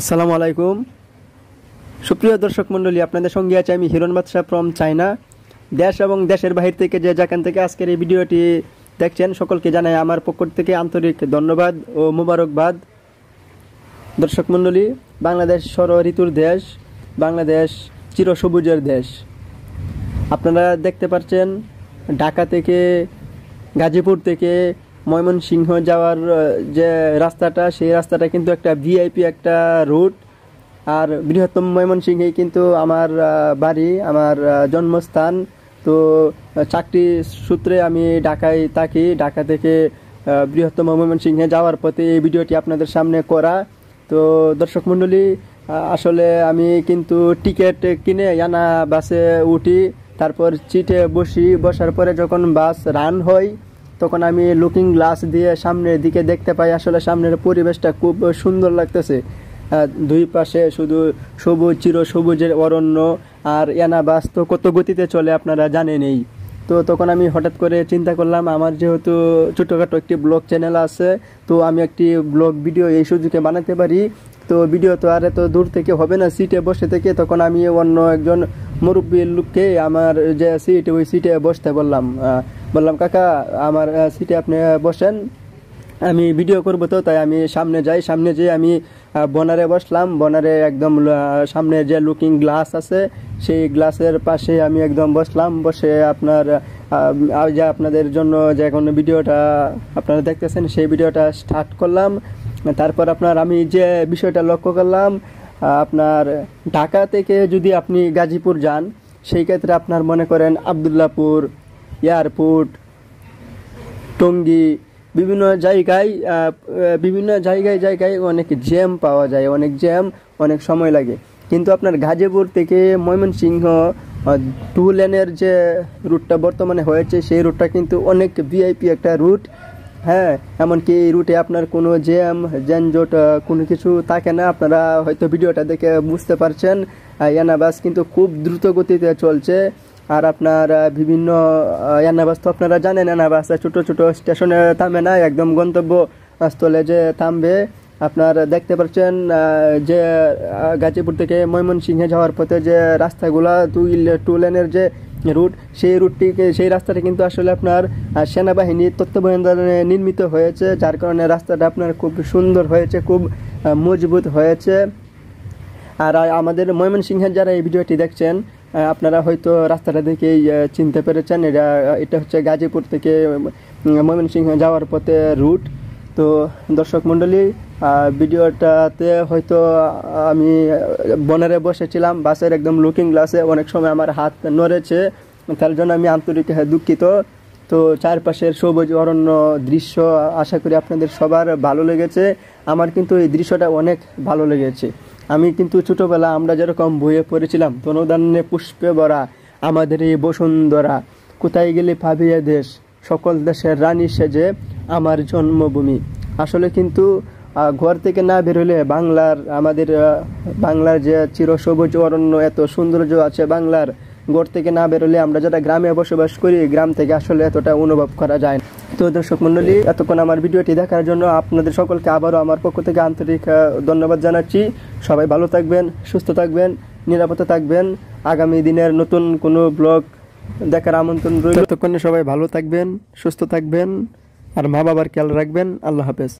আসসালামু আলাইকুম। সুপ্রিয় দর্শক মণ্ডলী, আপনাদের সঙ্গে আছে আমি হিরণ বাদশাহ ফ্রম চায়না দেশ এবং দেশের বাহির থেকে যে যেখান থেকে আজকের এই ভিডিওটি দেখছেন, সকলকে জানাই আমার পক্ষ থেকে আন্তরিক ধন্যবাদ ও মুবারকবাদ। দর্শক মণ্ডলী, বাংলাদেশ সর ঋতুর দেশ, বাংলাদেশ চিরসবুজের দেশ। আপনারা দেখতে পাচ্ছেন, ঢাকা থেকে, গাজীপুর থেকে ময়মনসিংহ যাওয়ার যে রাস্তাটা, সেই রাস্তাটা কিন্তু একটা ভিআইপি একটা রুট আর বৃহত্তম ময়মনসিংহে কিন্তু আমার বাড়ি, আমার জন্মস্থান। তো চাকরি সূত্রে আমি ঢাকায় থাকি। ঢাকা থেকে বৃহত্তম ময়মনসিংহে যাওয়ার পথে এই ভিডিওটি আপনাদের সামনে করা। তো, দর্শক মণ্ডলী আসলে আমি কিন্তু টিকিট কিনে জানা বাসে উঠি, তারপর চিটে বসি। বসার পরে যখন বাস রান হয় তখন আমি লুকিং গ্লাস দিয়ে সামনের দিকে দেখতে পাই, আসলে সামনের পরিবেশটা খুব সুন্দর লাগতেছে। দুই পাশে শুধু সবুজ, চির সবুজের অরণ্য, আর এনা বাস তো কত গতিতে চলে আপনারা জানেনই তো তখন আমি হঠাৎ করে চিন্তা করলাম, আমার যেহেতু ছোটোখাটো একটি ব্লগ চ্যানেল আছে, তো আমি একটি ব্লগ ভিডিও এই সুযোগে বানাতে পারি। তো ভিডিও তো আর এত দূর থেকে হবে না সিটে বসে থেকে তখন আমি অন্য একজন মুরব্বীর লোককে আমার যে সিট ওই সিটে বসতে বললাম। বললাম, কাকা, আমার সিটে আপনি বসেন। আমি ভিডিও করব তো, তাই আমি সামনে যাই। সামনে যেয়ে আমি বনারে বসলাম। বনারে একদম সামনে যে লুকিং গ্লাস আছে, সেই গ্লাসের পাশে আমি একদম বসলাম। বসে আপনার যে আপনাদের জন্য যে এখন ভিডিওটা আপনারা দেখতেছেন, সেই ভিডিওটা স্টার্ট করলাম। তারপর আপনার আমি যে বিষয়টা লক্ষ্য করলাম আপনার ঢাকা থেকে যদি আপনি গাজীপুর যান, সেই ক্ষেত্রে আপনার মনে করেন আবদুল্লাপুর এয়ারপোর্ট, টঙ্গী, বিভিন্ন জায়গায় বিভিন্ন জায়গায় জায়গায় অনেক জ্যাম পাওয়া যায়, অনেক জ্যাম, অনেক সময় লাগে। কিন্তু আপনার গাজীপুর থেকে ময়মনসিংহ টু লেনের যে রুটটা বর্তমানে হয়েছে, সেই রুটটা কিন্তু অনেক ভিআইপি একটা রুট। হ্যাঁ এমনকি এই রুটে আপনার কোনো জ্যাম, যানজট কোনো কিছু থাকে না। আপনারা হয়তো ভিডিওটা দেখে বুঝতে পারছেন। ইয়ানা বাস কিন্তু খুব দ্রুত গতিতে চলছে। আর আপনার বিভিন্ন ইয়ানাবাস তো আপনারা জানেন ইয়ানাবাস ছোট ছোট স্টেশনে থামে না, একদম গন্তব্য স্থলে যে থামবে। আপনার দেখতে পাচ্ছেন যে গাজীপুর থেকে ময়মনসিংহে যাওয়ার পথে যে রাস্তাগুলা লে- টু লেনের যে রুট, সেই রুটটিকে, সেই রাস্তাটা কিন্তু আসলে আপনার সেনাবাহিনীর তত্ত্বাবধানে নির্মিত হয়েছে, যার কারণে রাস্তাটা আপনার খুব সুন্দর হয়েছে, খুব মজবুত হয়েছে। আর আমাদের ময়মনসিংহের যারা এই ভিডিওটি দেখছেন আপনারা হয়তো রাস্তাটা দেখেই চিনতে পেরেছেন। এটা এটা হচ্ছে গাজীপুর থেকে ময়মনসিংহ যাওয়ার পথে রুট তো দর্শক মণ্ডলী ভিডিওটাতে হয়তো আমি বনারে বসেছিলাম। বাসের একদম লুকিং গ্লাসে অনেক সময় আমার হাত নড়েছে। তার জন্য আমি আন্তরিক দুঃখিত। তো চারপাশের সবুজ অরণ্য দৃশ্য, আশা করি আপনাদের সবার ভালো লেগেছে। আমার কিন্তু এই দৃশ্যটা অনেক ভালো লেগেছে। আমি কিন্তু ছোটবেলা আমরা যেরকম বইয়ে পড়েছিলাম তনুদান্নে পুষ্পে বরা আমাদের এই বসুন্ধরা। কোথায় গেলে পাবি দেশ? সকল দেশের রানী সেজে আমার জন্মভূমি। আসলে কিন্তু ঘর থেকে না বেরোলে বাংলার, আমাদের বাংলার যে চিরসবুজ অরণ্য, এত সৌন্দর্য আছে বাংলার। ঘর থেকে না বেরোলে আমরা যারা গ্রামে বসবাস করি, গ্রাম থেকে আসলে এতটা অনুভব করা যায় না। তো দর্শক মণ্ডলী, এতক্ষণ আমার ভিডিওটি দেখার জন্য আপনাদের সকলকে আবারও আমার পক্ষ থেকে আন্তরিক ধন্যবাদ জানাচ্ছি। সবাই ভালো থাকবেন, সুস্থ থাকবেন, নিরাপদে থাকবেন। আগামী দিনের নতুন কোনো ব্লগ দেখার আমন্ত্রণ রইল। ততক্ষণে সবাই ভালো থাকবেন, সুস্থ থাকবেন। আর মা বাবার খেয়াল রাখবেন। আল্লাহ হাফেজ।